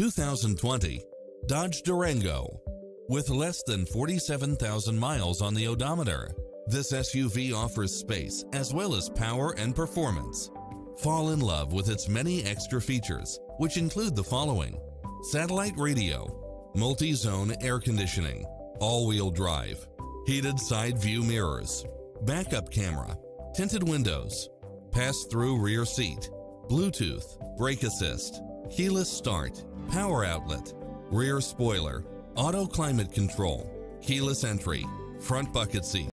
2020 Dodge Durango. With less than 47,000 miles on the odometer, this SUV offers space as well as power and performance. Fall in love with its many extra features, which include the following. Satellite radio, multi-zone air conditioning, all-wheel drive, heated side view mirrors, backup camera, tinted windows, pass-through rear seat, Bluetooth, brake assist, keyless start, power outlet, rear spoiler, auto climate control, keyless entry, front bucket seats,